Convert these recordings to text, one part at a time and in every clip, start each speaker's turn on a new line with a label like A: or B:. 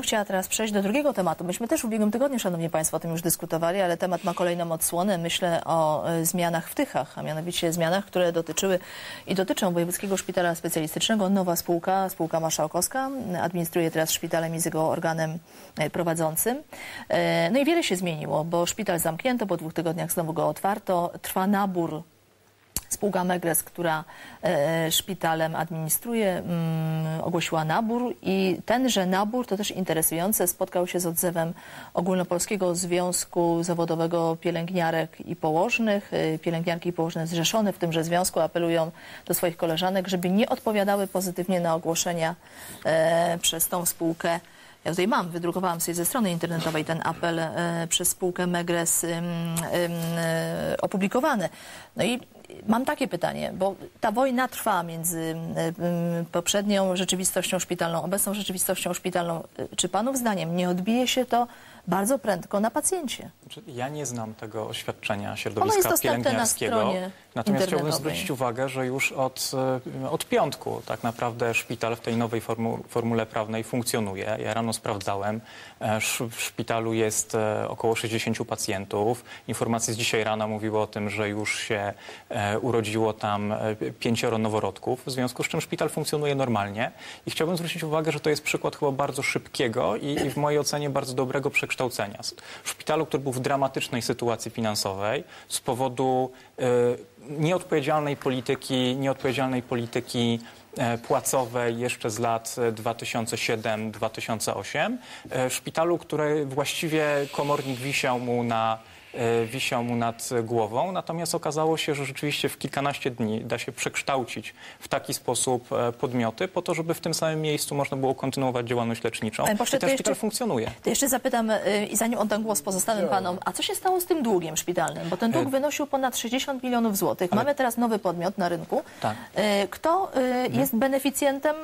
A: Chciała teraz przejść do drugiego tematu. Myśmy też w ubiegłym tygodniu, Szanowni Państwo, o tym już dyskutowali, ale temat ma kolejną odsłonę. Myślę o e, zmianach w Tychach, a mianowicie zmianach, które dotyczyły i dotyczą Wojewódzkiego Szpitala Specjalistycznego. Nowa spółka, spółka Marszałkowska, administruje teraz szpitalem i z jego organem e, prowadzącym. E, No i wiele się zmieniło, bo szpital zamknięto, po dwóch tygodniach znowu go otwarto. Trwa nabór Spółka Megres, która e, szpitalem administruje, mm, ogłosiła nabór i tenże nabór, to też interesujące, spotkał się z odzewem Ogólnopolskiego Związku Zawodowego Pielęgniarek i Położnych. E, Pielęgniarki i położne zrzeszone w tymże związku apelują do swoich koleżanek, żeby nie odpowiadały pozytywnie na ogłoszenia e, przez tą spółkę ja tutaj mam, wydrukowałam sobie ze strony internetowej ten apel e, przez spółkę Megres e, opublikowany. No i mam takie pytanie, bo ta wojna trwa między ym, poprzednią rzeczywistością szpitalną, obecną rzeczywistością szpitalną. Czy panów zdaniem nie odbije się to bardzo prędko na pacjencie?
B: Znaczy, Ja nie znam tego oświadczenia środowiska
A: na
B: pielęgniarskiego.
A: stronie
B: Natomiast chciałbym zwrócić uwagę, że już od, e, od piątku tak naprawdę szpital w tej nowej formu, formule prawnej funkcjonuje. Ja rano sprawdzałem. e, W szpitalu jest e, około 60 pacjentów. Informacje z dzisiaj rana mówiły o tym, że już się urodziło tam pięcioro noworodków, w związku z czym szpital funkcjonuje normalnie. I chciałbym zwrócić uwagę, że to jest przykład chyba bardzo szybkiego i, i w mojej ocenie bardzo dobrego przekształcenia. W szpitalu, który był w dramatycznej sytuacji finansowej z powodu e, nieodpowiedzialnej polityki, nieodpowiedzialnej polityki e, płacowej jeszcze z lat e, 2007-2008. E, Szpitalu, który właściwie komornik wisiał mu na e, wisiał mu nad głową, natomiast okazało się, że rzeczywiście w kilkanaście dni da się przekształcić w taki sposób e, podmioty po to, żeby w tym samym miejscu można było kontynuować działalność leczniczą.
A: Panie pośle,
B: I ten
A: to
B: szpital
A: jeszcze-
B: funkcjonuje.
A: To jeszcze zapytam, y, i zanim oddam głos pozostałym panom, a co się stało z tym długiem szpitalnym? Bo ten dług
B: E,
A: wynosił ponad 60 milionów złotych. Mamy teraz nowy podmiot na rynku.
B: Tak.
A: Kto y, jest beneficjentem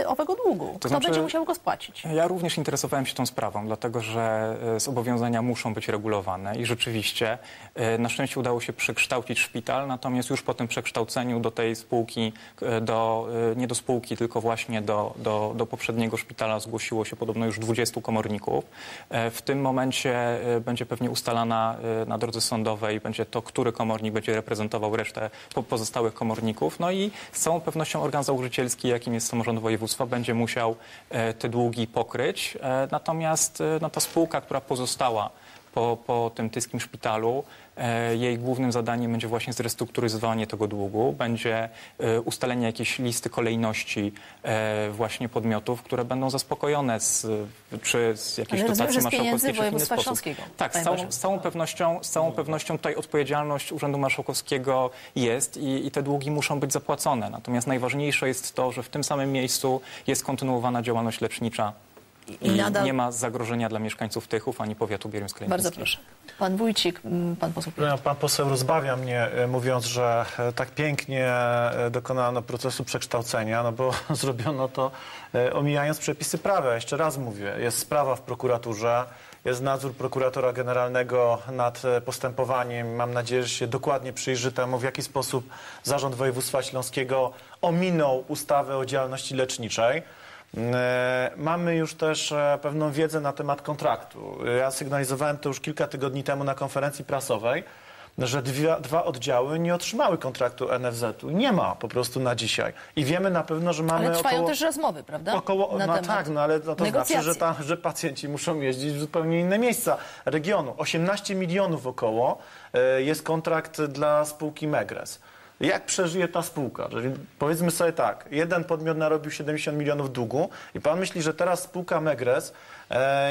A: y, owego długu? Kto
B: znaczy-
A: będzie musiał go spłacić?
B: Ja również interesowałem się tą sprawą, dlatego że e, zobowiązania muszą być regulowane i rzeczywiście e, na szczęście udało się przekształcić szpital, natomiast już po tym przekształceniu do tej spółki, e, do, e, nie do spółki, tylko właśnie do, do, do poprzedniego szpitala zgłosiło się podobno już 20 komorników. W tym momencie będzie pewnie ustalana na drodze sądowej, będzie to, który komornik będzie reprezentował resztę po- pozostałych komorników. No i z całą pewnością organ założycielski, jakim jest samorząd województwa, będzie musiał te długi pokryć. Natomiast no, ta spółka, która pozostała po, po tym tyskim szpitalu, e, jej głównym zadaniem będzie właśnie zrestrukturyzowanie tego długu, będzie e, ustalenie jakiejś listy kolejności e, właśnie podmiotów, które będą zaspokojone z, czy z jakiejś
A: Ale
B: dotacji marszałkowskiej, czy w inny sposób. Tak, z całą, z całą pewnością, z całą pewnością tutaj odpowiedzialność Urzędu Marszałkowskiego jest i, i te długi muszą być zapłacone. Natomiast najważniejsze jest to, że w tym samym miejscu jest kontynuowana działalność lecznicza i,
A: I nadal-
B: nie ma zagrożenia dla mieszkańców Tychów ani powiatu bieruńsko
A: Bardzo proszę. Pan Wójcik, m, pan poseł.
C: Ja, Pan poseł rozbawia mnie, e, mówiąc, że e, tak pięknie e, dokonano procesu przekształcenia, no bo zrobiono to omijając przepisy prawa. Jeszcze raz mówię, jest sprawa w prokuraturze, jest nadzór prokuratora generalnego nad postępowaniem. Mam nadzieję, że się dokładnie przyjrzy temu, w jaki sposób Zarząd Województwa Śląskiego ominął ustawę o działalności leczniczej. E, Mamy już też e, pewną wiedzę na temat kontraktu. Ja sygnalizowałem to już kilka tygodni temu na konferencji prasowej, że dwie, dwa oddziały nie otrzymały kontraktu NFZ-u. Nie ma po prostu na dzisiaj. I wiemy na pewno, że mamy
A: Ale trwają
C: około...
A: też rozmowy, prawda?
C: Około,
A: Na
C: no tak, no ale no to znaczy, że, ta, że pacjenci muszą jeździć w zupełnie inne miejsca regionu. 18 milionów około e, jest kontrakt dla spółki Megres. Jak przeżyje ta spółka? Powiedzmy sobie tak, jeden podmiot narobił 70 milionów długu i pan myśli, że teraz spółka Megres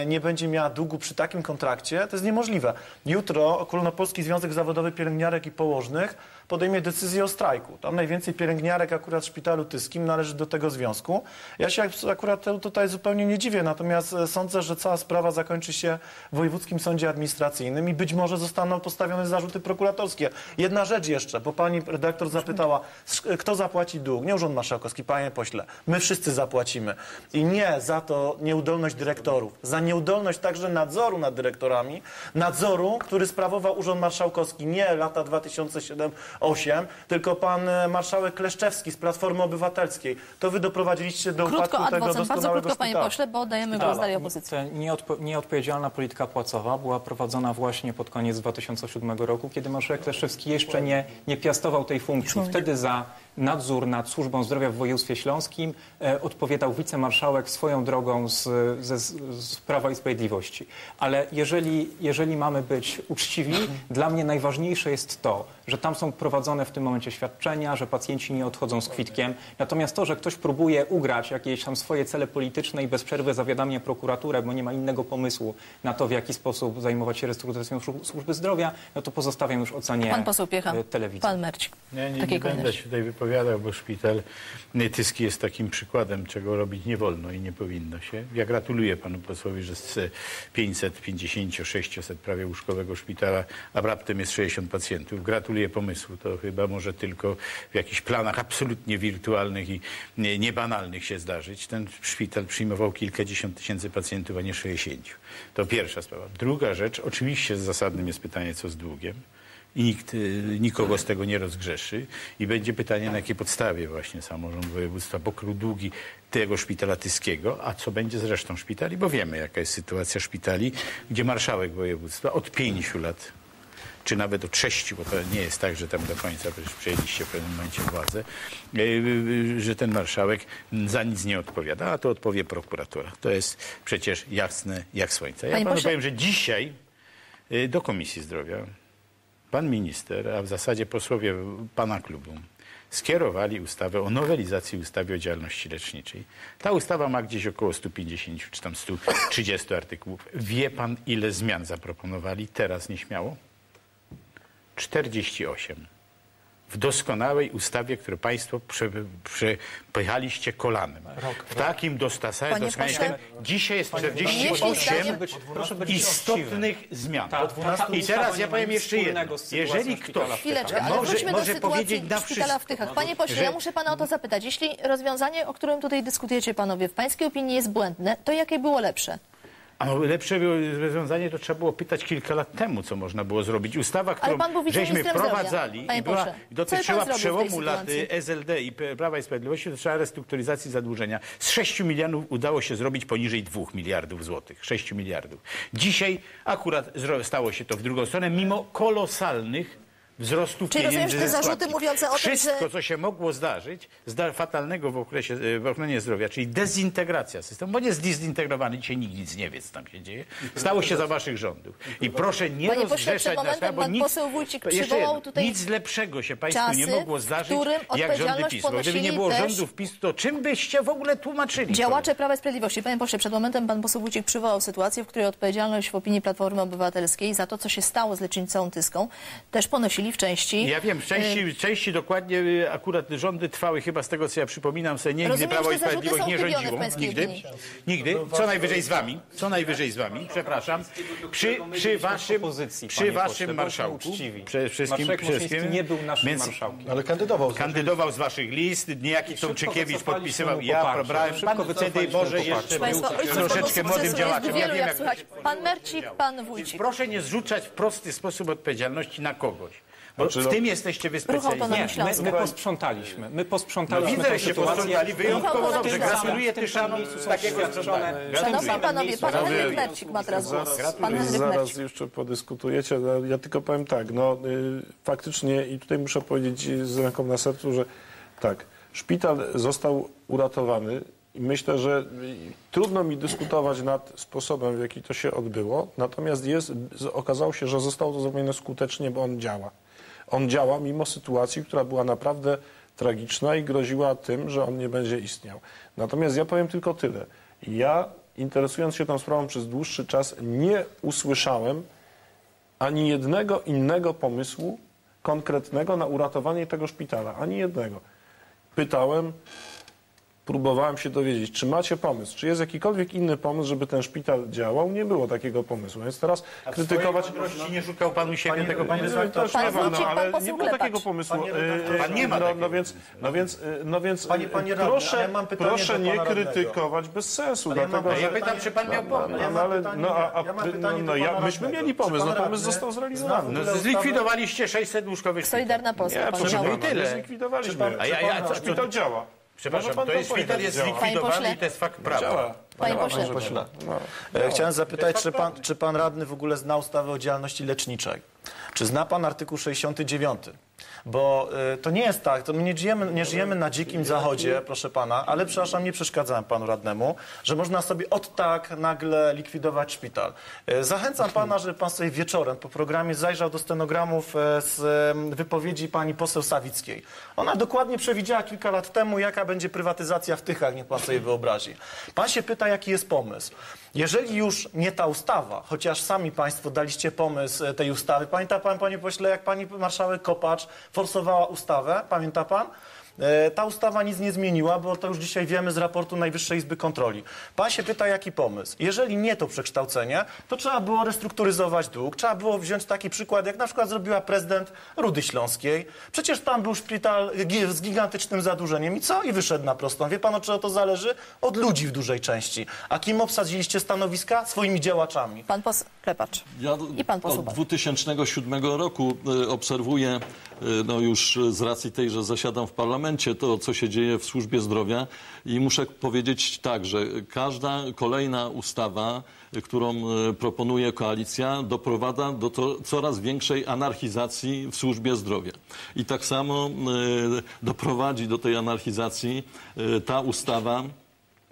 C: nie będzie miała długu przy takim kontrakcie? To jest niemożliwe. Jutro Ogólnopolski Związek Zawodowy Pielęgniarek i Położnych podejmie decyzję o strajku. Tam najwięcej pielęgniarek akurat w szpitalu tyskim należy do tego związku. Ja się akurat tutaj zupełnie nie dziwię, natomiast e, sądzę, że cała sprawa zakończy się w Wojewódzkim Sądzie Administracyjnym i być może zostaną postawione zarzuty prokuratorskie. Jedna rzecz jeszcze, bo pani redaktor zapytała, "Sz- kto zapłaci dług? Nie Urząd Marszałkowski, panie pośle. My wszyscy zapłacimy. I nie za to nieudolność dyrektorów, za nieudolność także nadzoru nad dyrektorami, nadzoru, który sprawował Urząd Marszałkowski. Nie lata 2007-2008, tylko pan e, marszałek Kleszczewski z Platformy Obywatelskiej. To wy doprowadziliście do
A: Krótko,
C: upadku tego
A: adwocent, bardzo
C: doskonałego
A: krótko, panie pośle, bo oddajemy głos dalej opozycji.
B: Ta nieodpo- nieodpowiedzialna polityka płacowa była prowadzona właśnie pod koniec 2007 roku, kiedy marszałek Leszczewski jeszcze nie, nie piastował tej funkcji. Wtedy za nadzór nad służbą zdrowia w województwie śląskim e, odpowiadał wicemarszałek swoją drogą z, ze, z Prawa i Sprawiedliwości. Ale jeżeli, jeżeli mamy być uczciwi, dla mnie najważniejsze jest to, że tam są prowadzone w tym momencie świadczenia, że pacjenci nie odchodzą z kwitkiem. Natomiast to, że ktoś próbuje ugrać jakieś tam swoje cele polityczne i bez przerwy zawiadamia prokuraturę, bo nie ma innego pomysłu na to, w jaki sposób zajmować się restrukturyzacją słu- służby zdrowia, no to pozostawiam już ocenie
A: Pan poseł Piecha,
B: e, telewizji.
A: pan Mercik.
D: Ja nie,
A: Takiej
D: nie będę się tutaj wypowiadał, bo szpital Tyski jest takim przykładem, czego robić nie wolno i nie powinno się. Ja gratuluję panu posłowi, że z 550-600 prawie łóżkowego szpitala, a raptem jest 60 pacjentów. Gratuluję pomysłu. To chyba może tylko w jakichś planach absolutnie wirtualnych i nie- niebanalnych się zdarzyć. Ten szpital przyjmował kilkadziesiąt tysięcy pacjentów, a nie 60. To pierwsza sprawa. Druga rzecz, oczywiście zasadnym jest pytanie, co z długiem i nikt y, nikogo z tego nie rozgrzeszy. I będzie pytanie, na jakiej podstawie właśnie samorząd województwa pokrył długi tego szpitala tyskiego, a co będzie z resztą szpitali, bo wiemy, jaka jest sytuacja szpitali, gdzie marszałek województwa od pięciu lat czy nawet od sześciu, bo to nie jest tak, że tam do końca przejęliście w pewnym momencie władzę, y, że ten marszałek za nic nie odpowiada, a to odpowie prokuratura. To jest przecież jasne jak słońce. Ja
A: Panie
D: panu powiem, że dzisiaj y, do Komisji Zdrowia pan minister, a w zasadzie posłowie pana klubu skierowali ustawę o nowelizacji ustawy o działalności leczniczej. Ta ustawa ma gdzieś około 150 czy tam 130 artykułów. Wie pan, ile zmian zaproponowali teraz nieśmiało? 48. W doskonałej ustawie, którą państwo prze, przepychaliście kolanem. W takim
A: pośle,
D: tempie. Dzisiaj jest
A: jeśli
D: 48
A: zdanie-
B: Być, proszę być
D: istotnych zmian.
B: Ta- ta- ta
D: I teraz ja powiem jeszcze jedno. Jeżeli ktoś
B: w
A: Chwileczkę, ale
D: Może-
A: wróćmy do
D: może
A: sytuacji
D: powiedzieć na
A: w
D: wszystko.
A: Tychach. Panie pośle,
D: Że-
A: ja muszę pana o to zapytać. Jeśli rozwiązanie, o którym tutaj dyskutujecie panowie, w pańskiej opinii jest błędne, to jakie było lepsze?
D: A lepsze rozwiązanie to trzeba było pytać kilka lat temu, co można było zrobić. Ustawa, którą
A: pan był
D: żeśmy
A: wiceministrem zdrowia, panie
D: i była,
A: pośle. Co
D: dotyczyła
A: pan zrobił w tej
D: przełomu lat
A: sytuacji?
D: y, SLD i P- Prawa i Sprawiedliwości, dotyczyła restrukturyzacji zadłużenia. Z 6 milionów udało się zrobić poniżej 2 miliardów złotych. 6 miliardów. Dzisiaj akurat zro- stało się to w drugą stronę, mimo kolosalnych wzrostów
A: Czyli rozumiem,
D: pieniędzy
A: że te
D: ze
A: zarzuty
D: składki.
A: mówiące o tym,
D: Wszystko,
A: że-
D: co się mogło zdarzyć, zda fatalnego w, okresie, y, w ochronie zdrowia, czyli dezintegracja systemu, bo nie jest zdezintegrowany, dzisiaj nikt nic nie wie, co tam się dzieje, stało się za waszych rządów. I proszę nie
A: Panie
D: rozgrzeszać na sprawę, bo nic, jeszcze jedno, nic lepszego się państwu nie
A: czasy,
D: mogło
A: w
D: zdarzyć, jak rządy PiS. Bo gdyby nie było rządów PiS, to czym byście w ogóle tłumaczyli?
A: Działacze Prawa i Sprawiedliwości. Panie pośle, przed momentem pan poseł Wójcik przywołał sytuację, w której odpowiedzialność w opinii Platformy Obywatelskiej za to, co się stało z lecznicą Tyską, też ponosili w części...
D: Ja wiem, w części, w części dokładnie y, akurat rządy trwały, chyba z tego co ja przypominam sobie, nie, gdzie
A: Rozumiem,
D: Prawo
A: że
D: i Sprawiedliwość nie rządziło. Nigdy.
A: opinii.
D: Nigdy. Co najwyżej z wami. Co najwyżej z wami, przepraszam. Przy, przy waszym, przy waszym marszałku. Przede wszystkim, przede wszystkim
B: nie był naszym
D: więc
B: marszałkiem.
E: Ale kandydował. z-
D: Kandydował z waszych list, niejaki Tomczykiewicz podpisywał. Ja brałem. Pan wtedy może jeszcze był troszeczkę młodym działaczem. Ja wiem,
A: jak. Pan Mercik, pan Wójcik.
D: Proszę nie zrzucać w prosty sposób odpowiedzialności na kogoś. Bo
E: Znaczy,
D: w
E: no-
D: tym jesteście wy specjaliści.
B: Nie, my, my posprzątaliśmy. My
D: No
B: posprzątaliśmy
D: widzę,
B: tę
D: że się
B: sytuację.
D: posprzątali wyjątkowo dobrze. Gratuluję
B: są
D: takiego.
A: Szanowni panowie, pan
E: Panowie,
A: Henryk Mercik ma teraz głos. Pan Henryk
E: Zaraz jeszcze podyskutujecie. No, Ja tylko powiem tak, no y, faktycznie i tutaj muszę powiedzieć y, z ręką na sercu, że tak, szpital został uratowany i myślę, że y, trudno mi dyskutować nad sposobem, w jaki to się odbyło, natomiast jest, okazało się, że zostało to zrobione skutecznie, bo on działa. On działa mimo sytuacji, która była naprawdę tragiczna i groziła tym, że on nie będzie istniał. Natomiast ja powiem tylko tyle. Ja, interesując się tą sprawą przez dłuższy czas, nie usłyszałem ani jednego innego pomysłu konkretnego na uratowanie tego szpitala. Ani jednego. Pytałem próbowałem się dowiedzieć, czy macie pomysł, czy jest jakikolwiek inny pomysł, żeby ten szpital działał. Nie było takiego pomysłu, więc teraz krytykować...
D: nie szukał pan u siebie
C: Panie-
D: tego
C: panie
D: pomysłu?
C: redaktor,
E: To nie
A: Pan
E: no, ale nie było takiego pomysłu.
C: Panie
E: E,
D: pan nie ma
E: no, no więc, no więc, e, no więc
C: Panie-
E: e,
C: panie radny, a
E: proszę,
C: ja pytanie
E: proszę nie
C: radnego.
E: krytykować bez sensu,
C: Ale ja mam-
E: dlatego
C: a
D: Ja
E: że...
D: pytam, czy pan miał pomysł.
C: Ja
E: No, ale, no, a, a,
C: ja
E: no, no, ja, myśmy mieli pomysł, no pomysł został zrealizowany.
D: No, zlikwidowaliście 600 łóżkowych.
A: Solidarna Polska.
E: Nie, proszę
D: i tyle.
E: nie zlikwidowaliśmy.
D: A ja, ja, co,
E: Szpital działa.
D: Przepraszam,
E: Może pan
D: to jest szpital jest zlikwidowany
A: pośle.
D: i to jest fakt prawa.
E: Działa.
A: Panie pośle.
E: proszę pana. No.
C: E, Chciałem zapytać, czy pan, czy pan radny w ogóle zna ustawę o działalności leczniczej? Czy zna pan artykuł 69? Bo y, to nie jest tak, to my nie żyjemy, nie żyjemy na dzikim zachodzie, proszę pana, ale przepraszam, nie przeszkadzałem panu radnemu, że można sobie od tak nagle likwidować szpital. Y, zachęcam pana, żeby pan sobie wieczorem po programie zajrzał do stenogramów e, z wypowiedzi pani poseł Sawickiej. Ona dokładnie przewidziała kilka lat temu, jaka będzie prywatyzacja w Tychach, niech pan sobie wyobrazi. Pan się pyta, jaki jest pomysł. Jeżeli już nie ta ustawa, chociaż sami Państwo daliście pomysł e, tej ustawy, pamięta Pan, Panie Pośle, jak Pani Marszałek Kopacz forsowała ustawę, pamięta Pan? E, Ta ustawa nic nie zmieniła, bo to już dzisiaj wiemy z raportu Najwyższej Izby Kontroli. Pan się pyta, jaki pomysł. Jeżeli nie to przekształcenie, to trzeba było restrukturyzować dług, trzeba było wziąć taki przykład, jak na przykład zrobiła prezydent Rudy Śląskiej. Przecież tam był szpital z gigantycznym zadłużeniem i co? I wyszedł na prostą. Wie Pan, od czego to zależy? Od ludzi w dużej części. A kim obsadziliście stanowiska? Swoimi działaczami.
A: Pan poseł Klepacz.
F: Ja
A: I pan poseł
F: od
A: Bal.
F: 2007 roku e, obserwuję, e, no już z racji tej, że zasiadam w parlamencie, to co się dzieje w służbie zdrowia i muszę powiedzieć tak, że każda kolejna ustawa, którą e, proponuje koalicja, doprowadza do to, coraz większej anarchizacji w służbie zdrowia. I tak samo e, doprowadzi do tej anarchizacji e, ta ustawa,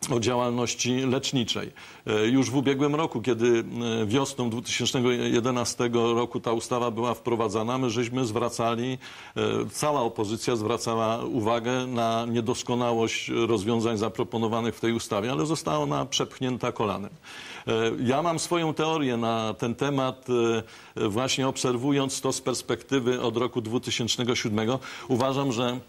F: o działalności leczniczej. E, Już w ubiegłym roku, kiedy e, wiosną 2011 roku ta ustawa była wprowadzana, my żeśmy zwracali, e, cała opozycja zwracała uwagę na niedoskonałość rozwiązań zaproponowanych w tej ustawie, ale została ona przepchnięta kolanem. Ja mam swoją teorię na ten temat, właśnie obserwując to z perspektywy od roku 2007. Uważam, że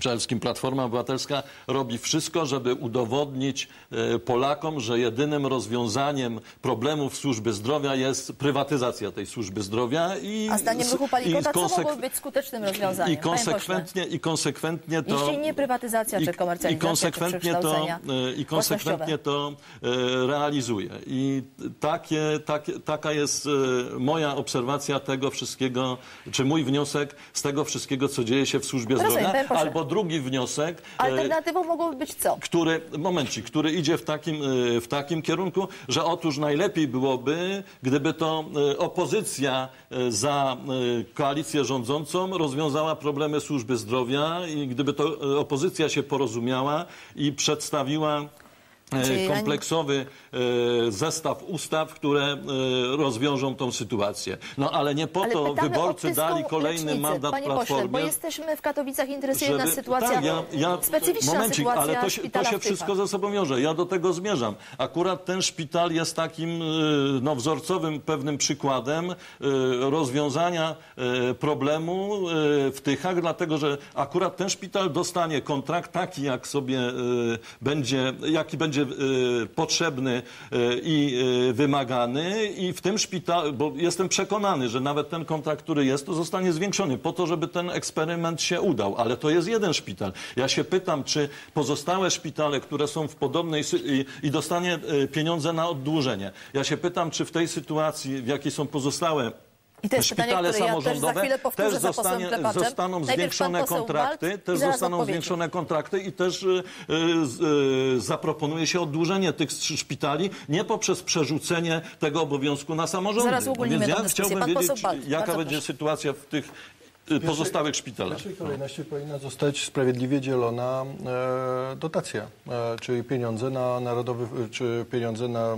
F: Przede wszystkim Platforma Obywatelska robi wszystko, żeby udowodnić e, Polakom, że jedynym rozwiązaniem problemów służby zdrowia jest prywatyzacja tej służby zdrowia i
A: A zdaniem ruchu
F: i
A: Palikota, co
F: konsek-
A: mogłoby być skutecznym rozwiązaniem?
F: i konsekwentnie, i konsekwentnie to...
A: Jeśli nie prywatyzacja, czy komercjalizacja,
F: i konsekwentnie to, e, I konsekwentnie to e, realizuje. I takie, takie, taka jest e, moja obserwacja tego wszystkiego, czy mój wniosek z tego wszystkiego, co dzieje się w służbie zdrowia.
A: pośle.
F: Drugi wniosek, e,
A: Alternatywą mogłoby być co?
F: który, momencik, który idzie w takim, e, w takim kierunku, że otóż najlepiej byłoby, gdyby to e, opozycja za koalicję rządzącą rozwiązała problemy służby zdrowia i gdyby to opozycja się porozumiała i przedstawiła kompleksowy e, zestaw ustaw, które e, rozwiążą tą sytuację. No ale nie po
A: Ale
F: to wyborcy dali kolejny
A: lecznicę.
F: mandat
A: Panie pośle, bo
F: Platformie.
A: jesteśmy w Katowicach, interesuje nas
F: Żeby-
A: sytuacja,
F: tak, ja, ja,
A: specyficzna
F: momencik,
A: sytuacja
F: ale to się, to się wszystko ze sobą wiąże. Ja do tego zmierzam. Akurat ten szpital jest takim no, wzorcowym pewnym przykładem rozwiązania problemu w Tychach, dlatego że akurat ten szpital dostanie kontrakt taki, jak sobie będzie, jaki będzie potrzebny y, i y, wymagany i w tym szpitalu, bo jestem przekonany, że nawet ten kontrakt, który jest, to zostanie zwiększony po to, żeby ten eksperyment się udał. Ale to jest jeden szpital. Ja się pytam, czy pozostałe szpitale, które są w podobnej i, i dostanie y, pieniądze na oddłużenie. Ja się pytam, czy w tej sytuacji, w jakiej są pozostałe
A: I to jest pytanie,
F: szpitale
A: które ja też
F: samorządowe też zostanie, zostaną zwiększone kontrakty,
A: Walt
F: też zostaną
A: odpowiedzi.
F: zwiększone kontrakty i też y, y, zaproponuje się oddłużenie tych sz- szpitali nie poprzez przerzucenie tego obowiązku na samorządy.
A: Zaraz uogólnimy
F: Więc ja chciałbym wiedzieć,
A: Balt,
F: jaka będzie
A: proszę.
F: sytuacja w tych y, pozostałych szpitalach.
G: W pierwszej kolejności powinna zostać sprawiedliwie dzielona e, dotacja, e, czyli pieniądze na Narodowy, czy pieniądze na e,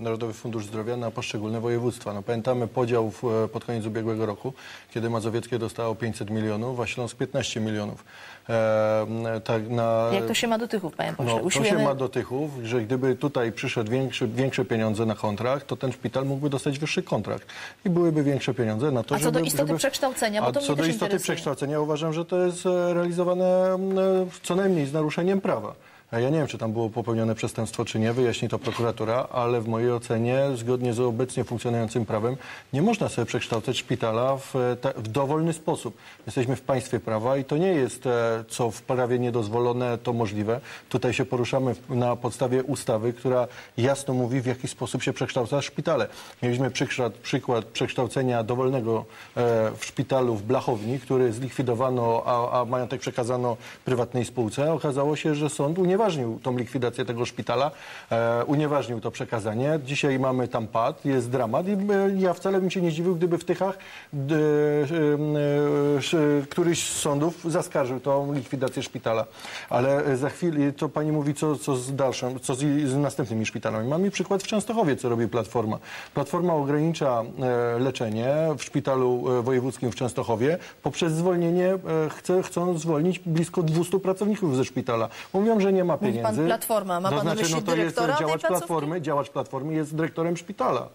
G: Narodowy Fundusz Zdrowia na poszczególne województwa. No, pamiętamy podział pod koniec ubiegłego roku, kiedy Mazowieckie dostało 500 milionów, a Śląsk 15 milionów. E, tak na,
A: Jak to się ma do Tychów, panie pośle?
G: no, to się
A: Usiłujemy-
G: ma do Tychów, że gdyby tutaj przyszedł większy, większe pieniądze na kontrakt, to ten szpital mógłby dostać wyższy kontrakt i byłyby większe pieniądze na to,
A: A co
G: żeby...
A: do istoty
G: żeby...
A: przekształcenia, bo
G: A
A: to mnie
G: co do istoty
A: interesuje.
G: przekształcenia uważam, że to jest e, realizowane m, e, co najmniej z naruszeniem prawa. Ja nie wiem, czy tam było popełnione przestępstwo, czy nie, wyjaśni to prokuratura, ale w mojej ocenie, zgodnie z obecnie funkcjonującym prawem, nie można sobie przekształcać szpitala w, w dowolny sposób. Jesteśmy w państwie prawa i to nie jest, e, co w prawie niedozwolone, to możliwe. Tutaj się poruszamy na podstawie ustawy, która jasno mówi, w jaki sposób się przekształca szpitale. Mieliśmy przykład, przykład przekształcenia dowolnego e, w szpitalu w Blachowni, który zlikwidowano, a, a majątek przekazano prywatnej spółce. Okazało się, że sąd unieważnił tą likwidację tego szpitala, e, unieważnił to przekazanie. Dzisiaj mamy tam pad, jest dramat i e, ja wcale bym się nie zdziwił, gdyby w Tychach e, któryś z sądów zaskarżył tą likwidację szpitala. Ale za chwilę, to pani mówi, co, co z dalszym, co z, z następnymi szpitalami. Mamy przykład w Częstochowie, co robi Platforma. Platforma ogranicza leczenie w szpitalu wojewódzkim w Częstochowie poprzez zwolnienie, chce, chcą zwolnić blisko 200 pracowników ze szpitala. Mówią, że nie ma
A: Mówi
G: pieniędzy.
A: pan Platforma. Ma
G: to
A: pan na
G: znaczy,
A: myśli
G: no to jest
A: dyrektora tej
G: działacz? Platformy, działacz Platformy jest dyrektorem szpitala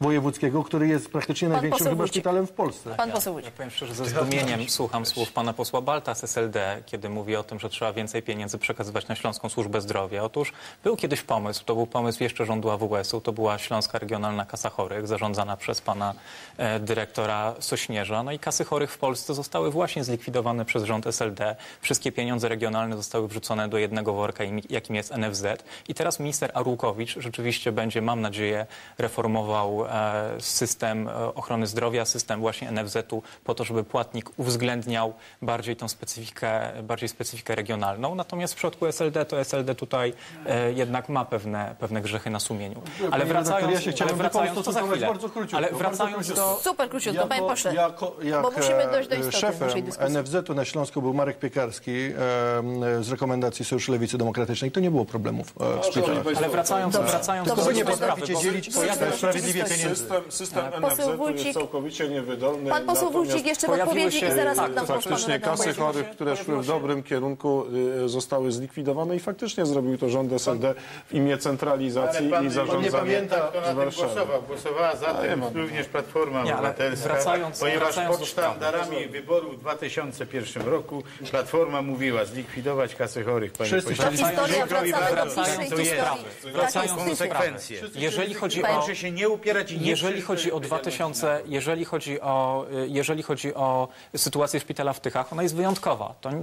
G: wojewódzkiego, który jest praktycznie największym
A: poseł
G: chyba
A: Wójcik.
G: szpitalem w Polsce.
A: Pan poseł Wójcik.
B: Ja powiem szczerze, ze zdumieniem słucham słów pana posła Balta z SLD, kiedy mówi o tym, że trzeba więcej pieniędzy przekazywać na Śląską Służbę Zdrowia. Otóż był kiedyś pomysł, to był pomysł jeszcze rządu AWS-u, to była Śląska Regionalna Kasa Chorych, zarządzana przez pana e, dyrektora Sośnierza. No i kasy chorych w Polsce zostały właśnie zlikwidowane przez rząd SLD. Wszystkie pieniądze regionalne zostały wrzucone do jednego worka, im- jakim jest NFZ. I teraz minister Arłukowicz rzeczywiście będzie, mam nadzieję, reformował system e, ochrony zdrowia, system właśnie NFZ-u po to, żeby płatnik uwzględniał bardziej tą specyfikę, bardziej specyfikę regionalną. Natomiast w przypadku SLD to SLD tutaj e, jednak ma pewne, pewne grzechy na sumieniu. Ale wracając,
G: ja się chciałem
B: ale wracając to za chwilę.
G: bardzo króciutko,
B: Ale wracając do...
A: Super króciutko, panie pośle.
G: Jako, jak,
A: Bo musimy dojść do istoty
G: szefem. NFZ-u na Śląsku był Marek Piekarski e, z rekomendacji Sojuszu Lewicy Demokratycznej. To nie było problemów e, w szpitalach.
B: Ale wracając, wracając do sprawy, bo
G: dzielić
B: pojawiły się
G: sprawiedliwie
B: oczywiste-
G: pieniędzy.
E: System, system NFZ-u
A: Wójcik.
E: jest całkowicie niewydolny.
A: Pan poseł
E: natomiast
A: Wójcik jeszcze w odpowiedzi
B: się-
A: i zaraz
B: tak,
A: oddam
E: Faktycznie kasy chorych, które szły w dobrym kierunku, y, zostały zlikwidowane i faktycznie zrobił to rząd SLD w imię centralizacji
D: pan,
E: i
D: pan
E: zarządzania
D: nie pamięta, kto na tym głosował. Głosowała za tym również Platforma
B: Nie,
D: Obywatelska,
B: wracając-
D: ponieważ
B: wracając
D: pod
B: sprawy.
D: sztandarami wyborów w 2001 roku Platforma mówiła zlikwidować kasy chorych. Panie
G: Wszyscy
A: historia, wracamy do dzisiejszej
D: to jest.
B: Wracając
A: Tak.
D: Konsekwencje.
B: Jeżeli chodzi o...
D: Proszę się nie upierać
B: Jeżeli
D: krzyczeć
B: chodzi o
D: do
B: 2000, jeżeli chodzi o, jeżeli chodzi o sytuację szpitala w Tychach, ona jest wyjątkowa. To y,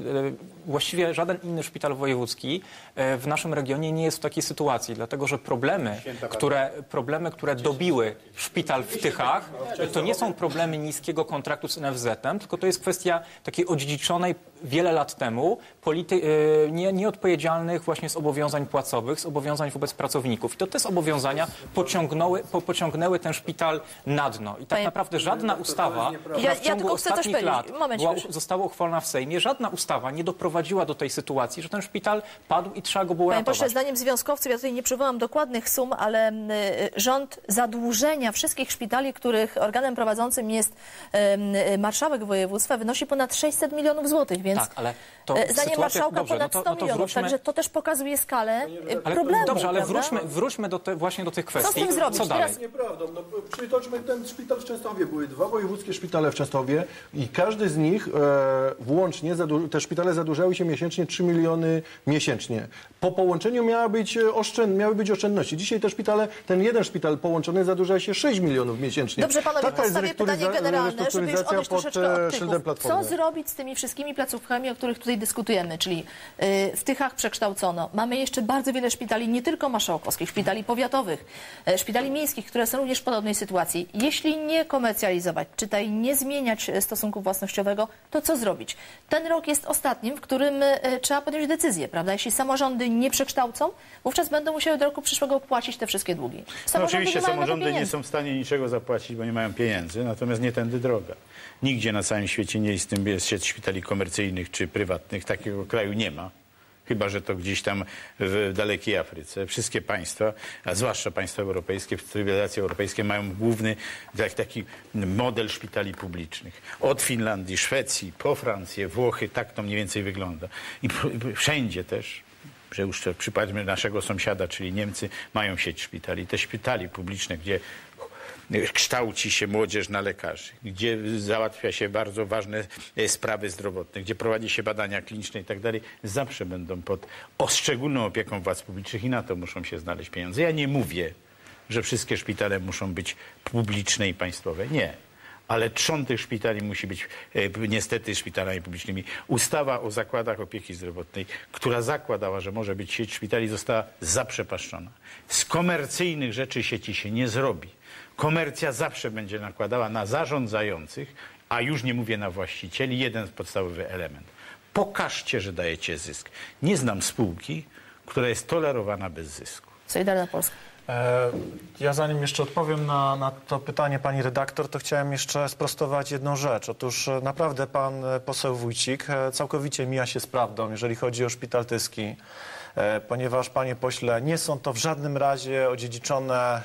B: właściwie żaden inny szpital wojewódzki y, w naszym regionie nie jest w takiej sytuacji, dlatego że problemy, które, problemy, które dobiły szpital w Tychach, to nie są problemy niskiego kontraktu z NFZ-em, tylko to jest kwestia takiej odziedziczonej wiele lat temu polity, y, nie, nieodpowiedzialnych właśnie zobowiązań płacowych, zobowiązań wobec pracowników. I to te zobowiązania pociągnęły, po, pociągnęły ten szpital na dno. I tak
A: Panie-
B: naprawdę żadna ustawa, która
A: Ja-
B: w
A: ja
B: ciągu
A: tylko chcę coś
B: ostatnich
A: powiedzieć.
B: lat była,
A: proszę.
B: została uchwalona w Sejmie, żadna ustawa nie doprowadziła do tej sytuacji, że ten szpital padł i trzeba go było
A: Panie
B: ratować.
A: pośle, zdaniem związkowców, ja tutaj nie przywołam dokładnych sum, ale mm, y, rząd zadłużenia wszystkich szpitali, których organem prowadzącym jest y, marszałek województwa, wynosi ponad 600 milionów złotych, więc
B: Tak, ale to
A: y, zdaniem
B: sytuacja-
A: marszałka
B: dobrze,
A: ponad
B: no to-
A: 100
B: no to
A: milionów,
B: wróćmy-
A: także to też pokazuje skalę y,
B: Ale,
A: problemu.
B: dobrze, ale
A: prawda?
B: wróćmy, wróćmy do te, właśnie do tych kwestii.
A: z tym zrobić?
B: Co dalej?
A: Teraz-
G: Nieprawdą. No, przytoczmy ten szpital w Częstochowie. Były dwa wojewódzkie szpitale w Częstochowie i każdy z nich e, włącznie, te szpitale zadłużały się miesięcznie 3 miliony miesięcznie. Po połączeniu miała być e, oszczęd, miały być oszczędności. Dzisiaj te szpitale, ten jeden szpital połączony zadłuża się 6 milionów miesięcznie.
A: Dobrze, panowie,
G: Taka
A: postawię pytanie generalne, żeby już odejść troszeczkę
G: e,
A: od tyków.
G: Platformy.
A: Co zrobić z tymi wszystkimi placówkami, o których tutaj dyskutujemy? Czyli y, w Tychach przekształcono. Mamy jeszcze bardzo wiele szpitali, nie tylko marszałkowskich, szpitali powiatowych, e, szpitali miejskich, które są również w podobnej sytuacji. Jeśli nie komercjalizować, czytaj nie zmieniać e, stosunku własnościowego, to co zrobić? Ten rok jest ostatnim, w którym e, trzeba podjąć decyzję, prawda? Jeśli samorządy nie przekształcą, wówczas będą musiały do roku przyszłego płacić te wszystkie długi.
D: No
A: Samorządy
D: oczywiście
A: nie
D: samorządy nie są w stanie niczego zapłacić, bo nie mają pieniędzy, natomiast nie tędy droga. Nigdzie na całym świecie nie istnieje jest sieć szpitali komercyjnych czy prywatnych. Takiego kraju nie ma. Chyba, że to gdzieś tam w dalekiej Afryce. Wszystkie państwa, a zwłaszcza państwa europejskie, cywilizacje europejskie mają główny tak, taki model szpitali publicznych. Od Finlandii, Szwecji, po Francję, Włochy, tak to mniej więcej wygląda. I wszędzie też że już w przypadku naszego sąsiada, czyli Niemcy, mają sieć szpitali. Te szpitali publiczne, gdzie kształci się młodzież na lekarzy, gdzie załatwia się bardzo ważne e, sprawy zdrowotne, gdzie prowadzi się badania kliniczne i tak dalej, zawsze będą pod szczególną opieką władz publicznych i na to muszą się znaleźć pieniądze. Ja nie mówię, że wszystkie szpitale muszą być publiczne i państwowe. Nie. Ale trzon tych szpitali musi być e, niestety szpitalami publicznymi. Ustawa o zakładach opieki zdrowotnej, która zakładała, że może być sieć szpitali, została zaprzepaszczona. Z komercyjnych rzeczy sieci się nie zrobi. Komercja zawsze będzie nakładała na zarządzających, a już nie mówię na właścicieli, jeden podstawowy element. Pokażcie, że dajecie zysk. Nie znam spółki, która jest tolerowana bez zysku.
A: Solidarna Polska.
C: E, Ja zanim jeszcze odpowiem na, na to pytanie pani redaktor, to chciałem jeszcze sprostować jedną rzecz. Otóż e, naprawdę pan e, poseł Wójcik całkowicie mija się z prawdą, jeżeli chodzi o szpital Tyski. E, Ponieważ, panie pośle, nie są to w żadnym razie odziedziczone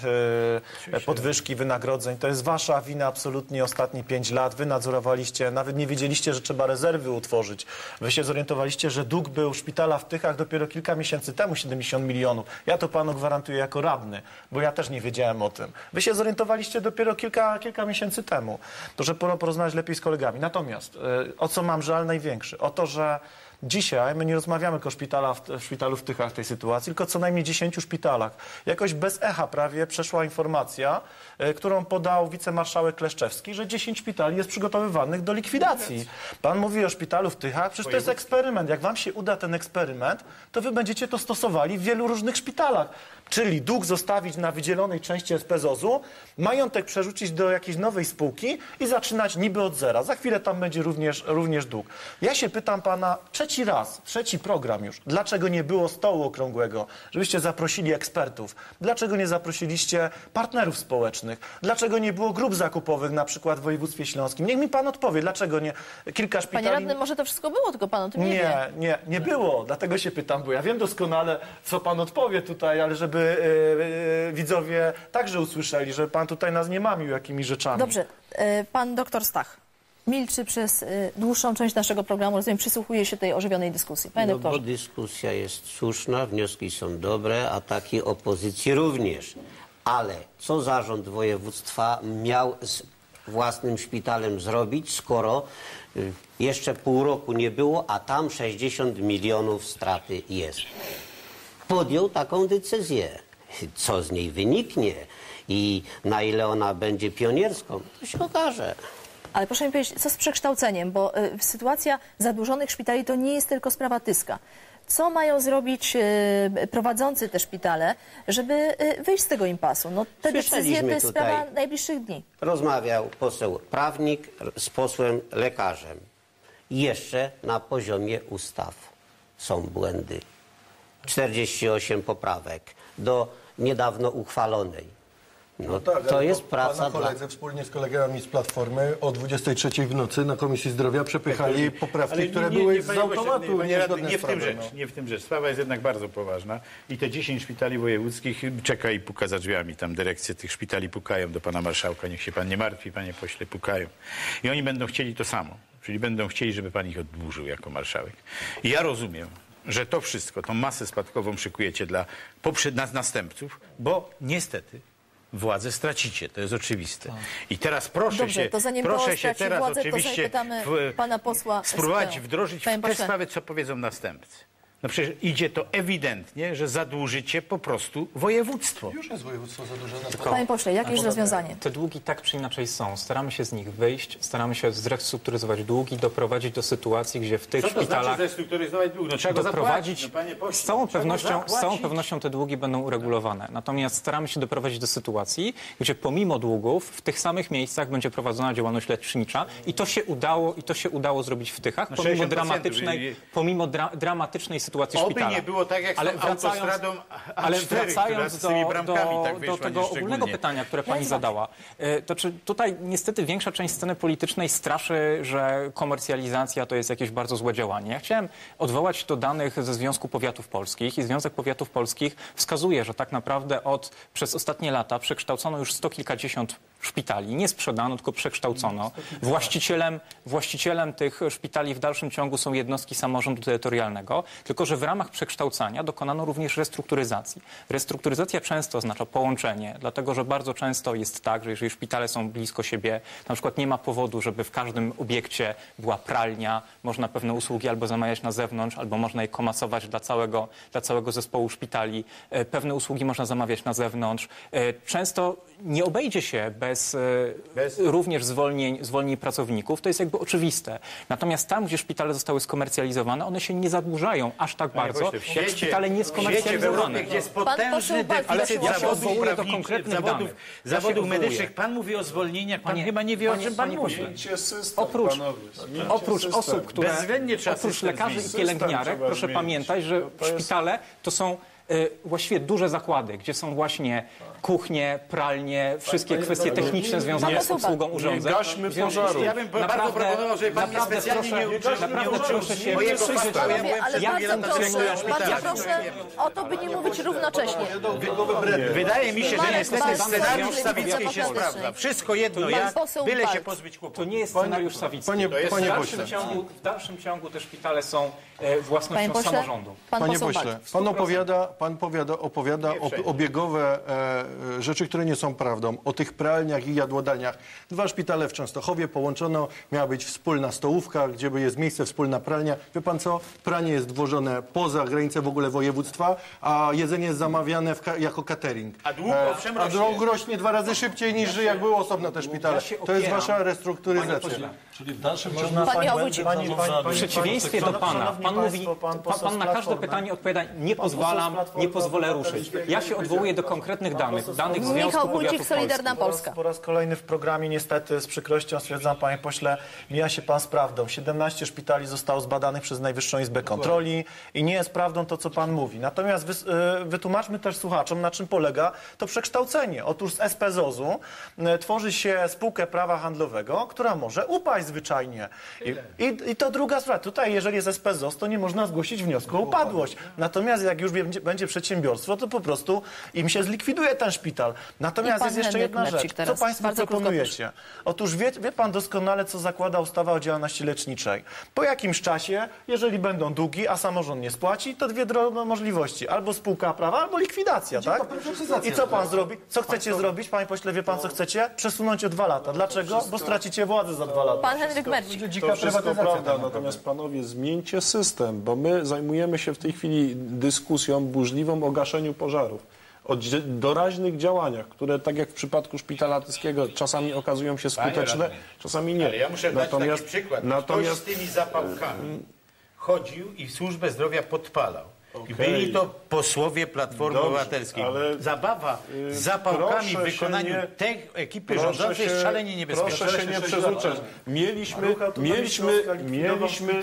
C: e, podwyżki wynagrodzeń. To jest wasza wina absolutnie ostatnie pięć lat. Wy nadzorowaliście, nawet nie wiedzieliście, że trzeba rezerwy utworzyć. Wy się zorientowaliście, że dług był szpitala w Tychach dopiero kilka miesięcy temu, 70 milionów. Ja to panu gwarantuję jako radny, bo ja też nie wiedziałem o tym. Wy się zorientowaliście dopiero kilka, kilka miesięcy temu. Proszę poro- porozmawiać lepiej z kolegami. Natomiast e, o co mam żal największy? O to, że Dzisiaj my nie rozmawiamy tylko o szpitala w, w szpitalu w Tychach tej sytuacji, tylko co najmniej 10 szpitalach. Jakoś bez echa prawie przeszła informacja, e, którą podał wicemarszałek Kleszczewski, że 10 szpitali jest przygotowywanych do likwidacji. Pan mówi o szpitalu w Tychach, przecież to jest eksperyment. Jak wam się uda ten eksperyment, to wy będziecie to stosowali w wielu różnych szpitalach. Czyli dług zostawić na wydzielonej części SPZOZ-u, majątek przerzucić do jakiejś nowej spółki i zaczynać niby od zera. Za chwilę tam będzie również, również dług. Ja się pytam pana trzeci raz, trzeci program już, dlaczego nie było stołu okrągłego, żebyście zaprosili ekspertów? Dlaczego nie zaprosiliście partnerów społecznych? Dlaczego nie było grup zakupowych na przykład w województwie śląskim? Niech mi pan odpowie, dlaczego nie kilka szpitali...
A: Panie radny, może to wszystko było, tylko pan o tym nie, wie.
C: Nie, nie, nie było. Dlatego się pytam, bo ja wiem doskonale, co pan odpowie tutaj, ale żeby e, e, widzowie także usłyszeli, że pan tutaj nas nie mamił jakimiś rzeczami.
A: Dobrze, e, pan doktor Stach milczy przez dłuższą część naszego programu, rozumiem, przysłuchuje się tej ożywionej dyskusji. Panie
H: No bo
A: doktorze.
H: dyskusja jest słuszna, wnioski są dobre, ataki opozycji również. Ale co zarząd województwa miał z własnym szpitalem zrobić, skoro y, jeszcze pół roku nie było, a tam 60 milionów straty jest? Podjął taką decyzję. Co z niej wyniknie i na ile ona będzie pionierską, to się okaże.
A: Ale proszę mi powiedzieć, co z przekształceniem, bo y, sytuacja zadłużonych szpitali to nie jest tylko sprawa Tyska. Co mają zrobić y, prowadzący te szpitale, żeby y, wyjść z tego impasu? No, te decyzje to jest
H: tutaj.
A: sprawa najbliższych dni.
H: Rozmawiał poseł prawnik z posłem lekarzem. Jeszcze na poziomie ustaw są błędy. 48 poprawek do niedawno uchwalonej. No,
G: Tak,
H: to jest
G: po-
H: praca
G: Pana
H: dla...
G: wspólnie z kolegami z Platformy o 23 w nocy na Komisji Zdrowia przepychali poprawki, które były z
D: panie pośle,
G: automatu
D: nie, nie
G: z
D: w tym rzecz,
G: no.
D: nie w tym rzecz. Sprawa jest jednak bardzo poważna i te 10 szpitali wojewódzkich czeka i puka za drzwiami. Tam dyrekcje tych szpitali pukają do pana marszałka. Niech się pan nie martwi, panie pośle, pukają. I oni będą chcieli to samo. Czyli będą chcieli, żeby pan ich oddłużył jako marszałek. I ja rozumiem, że to wszystko, tą masę spadkową szykujecie dla poprzed nas następców, bo niestety władzę stracicie, to jest oczywiste. I teraz proszę
A: Dobrze,
D: się,
A: to zanim
D: proszę się teraz
A: władzę,
D: oczywiście w-
A: pana posła
D: spróbować wdrożyć
A: Panie
D: w te
A: pośle.
D: sprawy, co powiedzą następcy. No przecież idzie to ewidentnie, że zadłużycie po prostu województwo.
G: Już jest województwo zadłużone.
A: Panie pośle, jakieś rozwiązanie?
B: Te długi tak czy inaczej są. Staramy się z nich wyjść, staramy się zrestrukturyzować długi, doprowadzić do sytuacji, gdzie w tych szpitalach
D: zrestrukturyzować dług? No trzeba go
B: doprowadzić,
D: zapłacić, no, panie pośle,
B: z, całą pewnością, z całą pewnością te długi będą uregulowane. Natomiast staramy się doprowadzić do sytuacji, gdzie pomimo długów w tych samych miejscach będzie prowadzona działalność lecznicza i to się udało, i to się udało zrobić w Tychach, pomimo
D: 60%
B: dramatycznej, pomimo dra, dramatycznej sytuacji
D: Oby
B: szpitala.
D: nie było tak jak
B: ale
D: z tą
B: wracając,
D: autostradą A4,
B: ale wracając
D: z
B: do,
D: tymi
B: do,
D: bramkami tak
B: do tego ogólnego pytania, które pani zadała. E, To czy tutaj niestety większa część sceny politycznej straszy, że komercjalizacja to jest jakieś bardzo złe działanie. Ja chciałem odwołać do danych ze Związku Powiatów Polskich i Związek Powiatów Polskich wskazuje, że tak naprawdę od przez ostatnie lata przekształcono już sto kilkadziesiąt szpitali nie sprzedano, tylko przekształcono. Właścicielem, właścicielem tych szpitali w dalszym ciągu są jednostki samorządu terytorialnego, tylko że w ramach przekształcania dokonano również restrukturyzacji. Restrukturyzacja często oznacza połączenie, dlatego że bardzo często jest tak, że jeżeli szpitale są blisko siebie, na przykład nie ma powodu, żeby w każdym obiekcie była pralnia, można pewne usługi albo zamawiać na zewnątrz, albo można je komasować dla całego, dla całego zespołu szpitali. E, Pewne usługi można zamawiać na zewnątrz. E, Często nie obejdzie się bez, e, również zwolnień, zwolnień pracowników. To jest jakby oczywiste. Natomiast tam, gdzie szpitale zostały skomercjalizowane, one się nie zadłużają aż tak bardzo,
D: pośle, w
B: jak
D: świecie-
B: szpitale
D: w
B: nieskomercjalizowane.
D: Europie, gdzie jest
A: Pan poseł
D: potężny deficyt
B: ja się
D: zawodów
B: odwołuję do konkretnych
D: zawodów,
B: danych.
D: Zawodów medycznych. Pan mówi o zwolnieniach, pan
B: Panie-
D: chyba nie wie, o
B: panie-
D: czym pan mówi.
E: system,
B: Oprócz,
E: panowie.
B: Oprócz
E: system.
B: osób, które,
D: Bezwzględnie trzeba
B: oprócz lekarzy i
D: zmienić.
B: pielęgniarek,
E: System
B: proszę
E: trzeba
B: pamiętać, że
E: To jest-
B: szpitale to są e, właściwie duże zakłady, gdzie są właśnie kuchnie, pralnie, wszystkie kwestie techniczne związane z obsługą urządzeń.
E: Nie gaśmy pożaru.
D: Ja bym bardzo
B: naprawdę-
D: proponował, żeby pan mnie
B: naprawdę
D: specjalnie
B: proszę-
D: nie uczył, nie
B: naprawdę proszę się
D: mojego. Ja Ja
A: bardzo proszę,
D: ja
A: bardzo o to, by nie mówić równocześnie.
D: Wydaje mi się, że niestety scenariusz Sawickiej się sprawdza. Wszystko jedno,
A: poseł
D: byle się pozbyć
B: To
D: kłopotu.
B: nie jest scenariusz Sawicki.
G: panie-
B: To
G: panie
B: w, dalszym ciągu, w dalszym ciągu te szpitale są e, własnością
A: Panie pośle,
B: samorządu.
A: pan
G: Panie pośle, pan opowiada, pan powiada, opowiada o, obiegowe e, rzeczy, które nie są prawdą. O tych pralniach i jadłodalniach. Dwa szpitale w Częstochowie połączono, miała być wspólna stołówka, gdzie by jest miejsce, wspólna pralnia. Wie pan co? Pranie jest dwożone poza granice w ogóle województwa, a jedzenie jest zamawiane w, ka- jako catering.
D: A dług owszem
G: a
D: rośnie.
G: dług rośnie dwa razy szybciej niż jak było osobno te szpitale.
B: Ja
G: To jest wasza restrukturyzacja.
F: Czyli w dalszym ciągu...
C: Można-
A: Pan
C: pani-
A: Michał
C: pani-
A: Wójcik.
C: pani- pani-
B: W przeciwieństwie do pana, pan mówi,
C: pan
B: pan, na każde pytanie odpowiada, nie pozwalam, nie pozwolę ruszyć. Ja się odwołuję do konkretnych danych, danych
A: Michał
B: Związku
A: Wójcik, Solidarna. Polska.
C: Po raz kolejny w programie niestety z przykrością stwierdzam, panie pośle, mija się pan z prawdą. 17 szpitali zostało zbadanych przez Najwyższą Izbę Kontroli i nie jest prawdą to, co pan mówi. Natomiast wys, y, wytłumaczmy też słuchaczom, na czym polega to przekształcenie. Otóż z SPZOZ-u y, tworzy się spółkę prawa handlowego, która może upaść zwyczajnie. I, i, I to druga sprawa. Tutaj, jeżeli jest SPZOZ, to nie można zgłosić wniosku o upadłość. Natomiast jak już będzie, będzie przedsiębiorstwo, to po prostu im się zlikwiduje ten szpital.
A: I
C: Natomiast jest jeszcze
A: Henryk
C: jedna rzecz. Co
A: teraz.
C: państwo
A: Bardzo
C: proponujecie? Otóż wie, wie pan doskonale, co zakłada ustawa o działalności leczniczej. Po jakimś czasie, jeżeli będą długi, a samorząd nie spłaci, to dwie drobne możliwości. Albo spółka prawa, albo likwidacja, tak? I co pan zrobi? Co chcecie zrobić, panie pośle, wie pan, co chcecie? Przesunąć o dwa lata. Dlaczego? Bo stracicie władzę za dwa lata.
A: Pan Henryk Mercik.
E: To wszystko prawda, natomiast panowie, zmieńcie system, bo my zajmujemy się w tej chwili dyskusją burzliwą o gaszeniu pożarów. O doraźnych działaniach, które tak jak w przypadku szpitala tyskiego czasami okazują się skuteczne,
D: radny.
E: czasami nie.
D: Ale ja muszę dać
E: natomiast,
D: taki przykład.
E: Natomiast
D: Ktoś z tymi zapałkami chodził i służbę zdrowia podpalał.
E: Okej.
D: byli to posłowie Platformy
E: Dobrze,
D: Obywatelskiej.
E: ale,
D: Zabawa
E: y,
D: z zapałkami w wykonaniu
E: nie-
D: tej ekipy rządzącej jest szalenie niebezpieczne.
E: Proszę się nie przerzucać. Mieliśmy, mieliśmy, mieliśmy,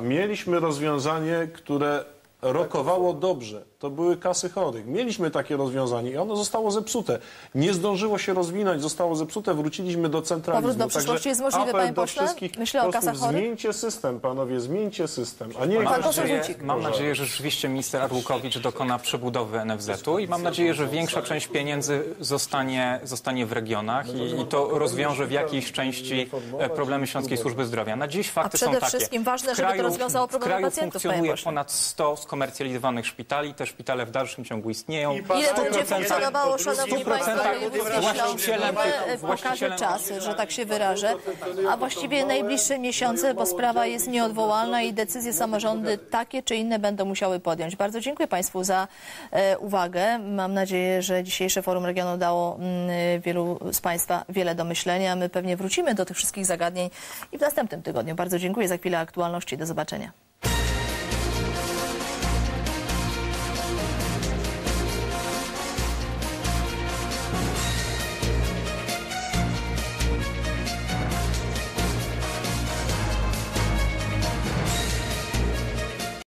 E: mieliśmy rozwiązanie, które rokowało dobrze. To były kasy chorych. Mieliśmy takie rozwiązanie i ono zostało zepsute. Nie zdążyło się rozwinąć, zostało zepsute, wróciliśmy do centralizmu.
A: Powrót do
E: Także
A: przyszłości jest możliwy, panie pośle?
E: wszystkich
A: Myślę o kasach chorych.
E: Zmieńcie system, panowie, zmieńcie system, a nie
A: Pan
B: nadzieję, mam nadzieję, że rzeczywiście minister Arłukowicz dokona przebudowy NFZ-u i mam nadzieję, że większa część pieniędzy zostanie, zostanie w regionach i, i to rozwiąże w jakiejś części problemy Śląskiej Służby Zdrowia. Na dziś fakty
A: przede
B: są takie.
A: wszystkim ważne, żeby to rozwiązało problemy pacjentów,
B: funkcjonuje ponad 100 skomercjalizowanych szpitali. Te szpitale w dalszym ciągu istnieją.
A: Ile będzie
B: 100%
A: funkcjonowało, szanowni
B: 100%
A: państwo,
B: właścicielem tych-
A: Pokaże
B: właścicielem-
A: czas, że tak się wyrażę, a właściwie najbliższe miesiące, bo sprawa jest nieodwołalna i decyzje samorządy takie czy inne będą musiały podjąć. Bardzo dziękuję Państwu za e, uwagę. Mam nadzieję, że dzisiejsze Forum Regionu dało mm, wielu z Państwa wiele do myślenia. My pewnie wrócimy do tych wszystkich zagadnień i w następnym tygodniu. Bardzo dziękuję za chwilę aktualności. Do zobaczenia.